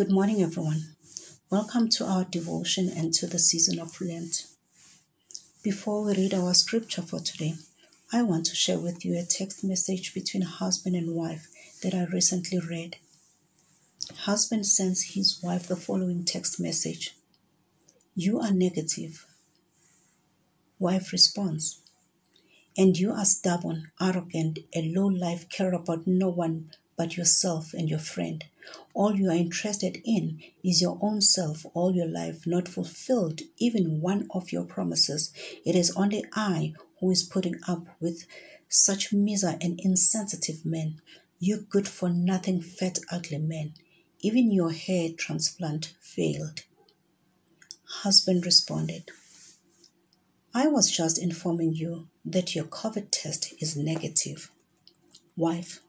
Good morning, everyone. Welcome to our devotion and to the season of Lent. Before we read our scripture for today, I want to share with you a text message between husband and wife that I recently read. Husband sends his wife the following text message You are negative. Wife responds, And you are stubborn, arrogant, a low life, care about no one but yourself and your friend. All you are interested in is your own self all your life, not fulfilled even one of your promises. It is only I who is putting up with such miser and insensitive men. You good for nothing, fat, ugly men. Even your hair transplant failed. Husband responded, I was just informing you that your COVID test is negative. Wife,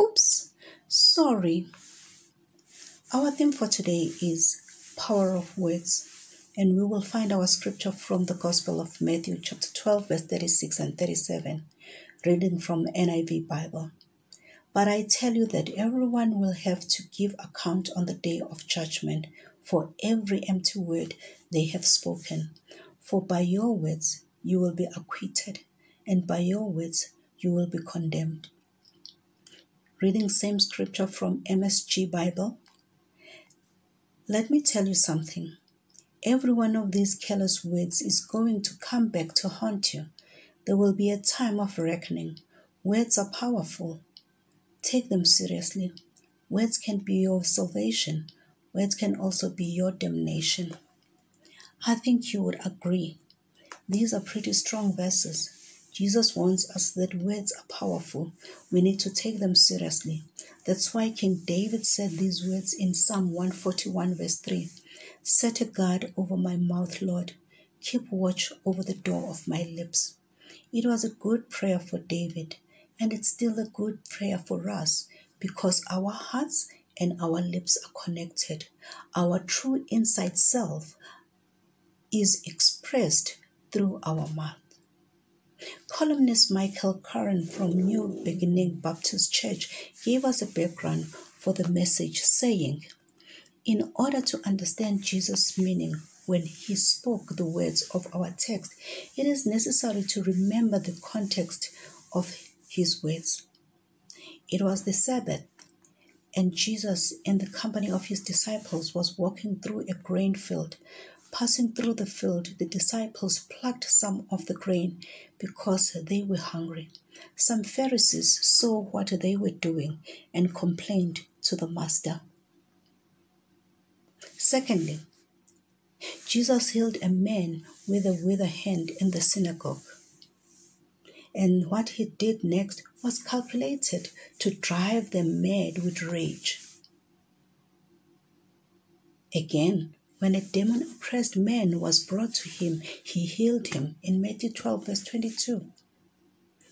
oops, sorry. Our theme for today is power of words, and we will find our scripture from the Gospel of Matthew, chapter 12, verse 36 and 37, reading from NIV Bible. But I tell you that everyone will have to give account on the day of judgment for every empty word they have spoken. For by your words you will be acquitted, and by your words you will be condemned. Reading same scripture from MSG Bible. Let me tell you something. Every one of these careless words is going to come back to haunt you. There will be a time of reckoning. Words are powerful. Take them seriously. Words can be your salvation. Words can also be your damnation. I think you would agree. These are pretty strong verses. Jesus warns us that words are powerful. We need to take them seriously. That's why King David said these words in Psalm 141, verse 3 Set a guard over my mouth, Lord. Keep watch over the door of my lips. It was a good prayer for David, and it's still a good prayer for us because our hearts and our lips are connected. Our true inside self is expressed through our mouth. Columnist Michael Curran from New Beginning Baptist Church gave us a background for the message, saying, In order to understand Jesus' meaning when he spoke the words of our text, it is necessary to remember the context of his words. It was the Sabbath, and Jesus, in the company of his disciples, was walking through a grain field. Passing through the field, the disciples plucked some of the grain because they were hungry. Some Pharisees saw what they were doing and complained to the master. Secondly, Jesus healed a man with a withered hand in the synagogue. And what he did next was calculated to drive them mad with rage. Again, when a demon oppressed man was brought to him, he healed him in Matthew 12, verse 22.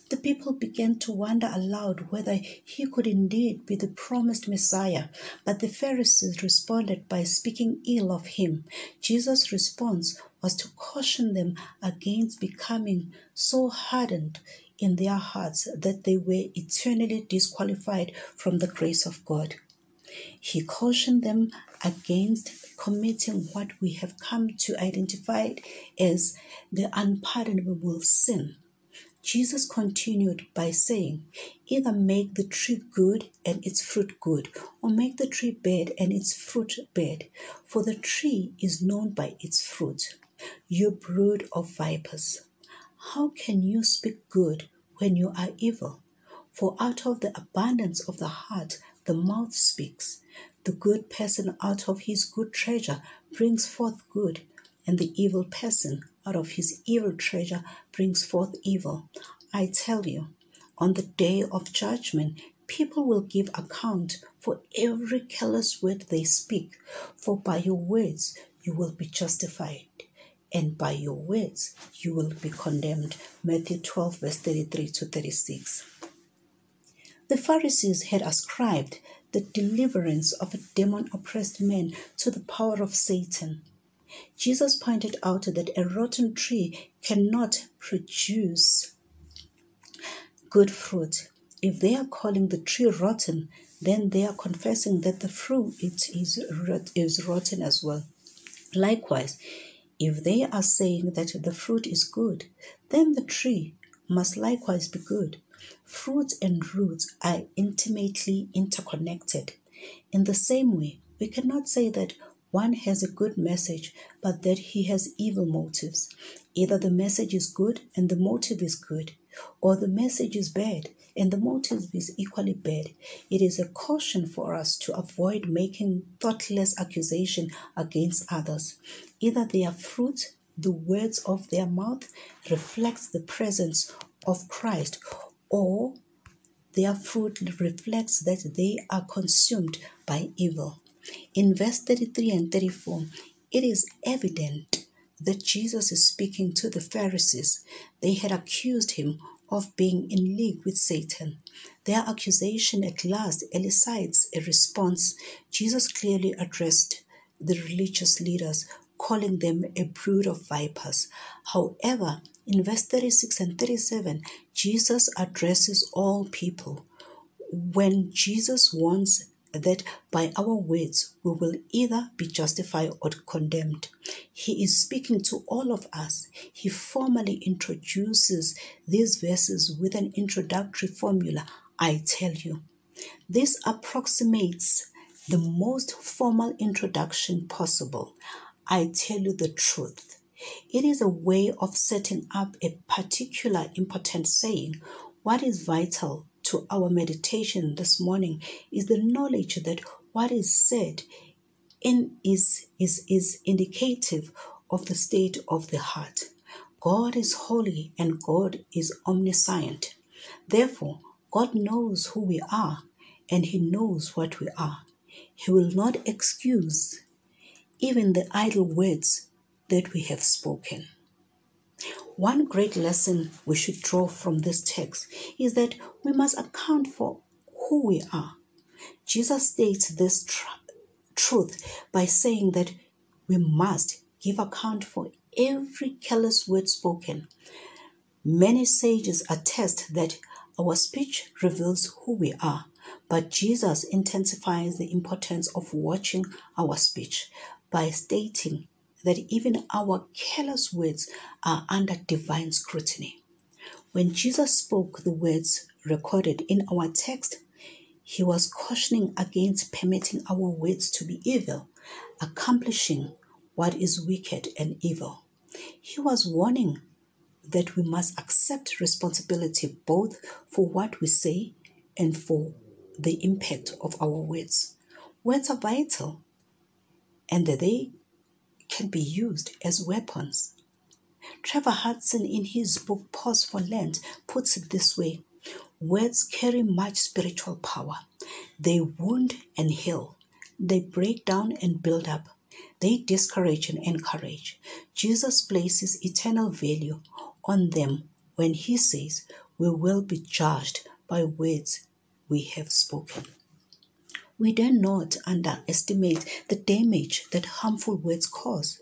The people began to wonder aloud whether he could indeed be the promised Messiah, but the Pharisees responded by speaking ill of him. Jesus' response was to caution them against becoming so hardened in their hearts that they were eternally disqualified from the grace of God. He cautioned them against committing what we have come to identify as the unpardonable sin. Jesus continued by saying, Either make the tree good and its fruit good, or make the tree bad and its fruit bad, for the tree is known by its fruit. You brood of vipers, how can you speak good when you are evil? For out of the abundance of the heart the mouth speaks. The good person out of his good treasure brings forth good, and the evil person out of his evil treasure brings forth evil. I tell you, on the day of judgment, people will give account for every careless word they speak, for by your words you will be justified, and by your words you will be condemned. Matthew 12, verse 33 to 36. The Pharisees had ascribed the deliverance of a demon oppressed man to the power of Satan. Jesus pointed out that a rotten tree cannot produce good fruit. If they are calling the tree rotten, then they are confessing that the fruit it is, is rotten as well. Likewise, if they are saying that the fruit is good, then the tree must likewise be good. Fruits and roots are intimately interconnected. In the same way, we cannot say that one has a good message, but that he has evil motives. Either the message is good and the motive is good, or the message is bad and the motive is equally bad. It is a caution for us to avoid making thoughtless accusation against others. Either their fruit, the words of their mouth, reflects the presence of Christ, or their fruit reflects that they are consumed by evil. In verse 33 and 34, it is evident that Jesus is speaking to the Pharisees. They had accused him of being in league with Satan. Their accusation at last elicites a response. Jesus clearly addressed the religious leaders, calling them a brood of vipers. However, in verse 36 and 37, Jesus addresses all people. When Jesus wants that by our words we will either be justified or condemned. He is speaking to all of us. He formally introduces these verses with an introductory formula I tell you. This approximates the most formal introduction possible. I tell you the truth. It is a way of setting up a particular important saying. What is vital to our meditation this morning is the knowledge that what is said in is is is indicative of the state of the heart. God is holy and God is omniscient. Therefore, God knows who we are and He knows what we are. He will not excuse even the idle words that we have spoken. One great lesson we should draw from this text is that we must account for who we are. Jesus states this tr- truth by saying that we must give account for every careless word spoken. Many sages attest that our speech reveals who we are, but Jesus intensifies the importance of watching our speech by stating that even our careless words are under divine scrutiny. When Jesus spoke the words recorded in our text, he was cautioning against permitting our words to be evil, accomplishing what is wicked and evil. He was warning that we must accept responsibility both for what we say and for the impact of our words. Words are vital and they can be used as weapons. Trevor Hudson, in his book Pause for Lent, puts it this way Words carry much spiritual power. They wound and heal, they break down and build up, they discourage and encourage. Jesus places eternal value on them when he says, We will be judged by words we have spoken. We dare not underestimate the damage that harmful words cause.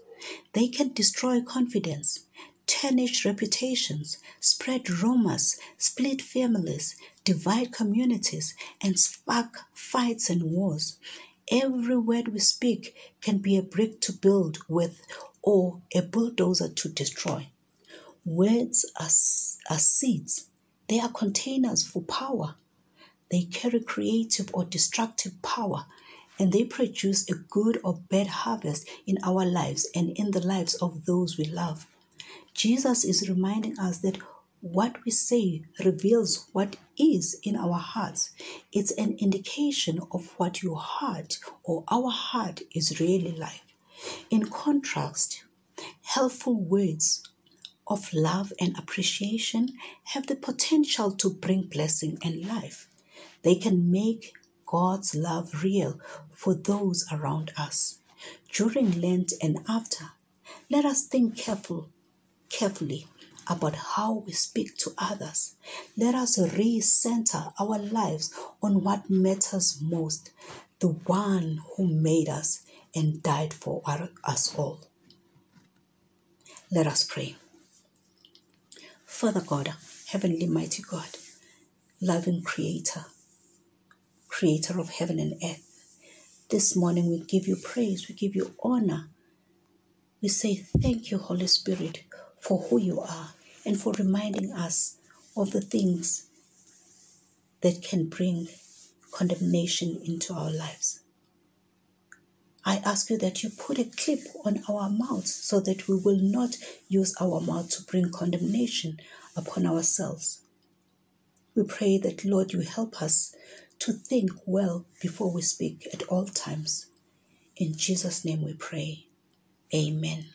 They can destroy confidence, tarnish reputations, spread rumors, split families, divide communities, and spark fights and wars. Every word we speak can be a brick to build with or a bulldozer to destroy. Words are, are seeds, they are containers for power. They carry creative or destructive power and they produce a good or bad harvest in our lives and in the lives of those we love. Jesus is reminding us that what we say reveals what is in our hearts. It's an indication of what your heart or our heart is really like. In contrast, helpful words of love and appreciation have the potential to bring blessing and life. They can make God's love real for those around us. During Lent and after, let us think careful, carefully about how we speak to others. Let us recenter our lives on what matters most the one who made us and died for us all. Let us pray. Father God, Heavenly Mighty God, loving Creator, creator of heaven and earth. This morning we give you praise, we give you honor. We say thank you, Holy Spirit, for who you are and for reminding us of the things that can bring condemnation into our lives. I ask you that you put a clip on our mouths so that we will not use our mouth to bring condemnation upon ourselves. We pray that, Lord, you help us to think well before we speak at all times. In Jesus' name we pray. Amen.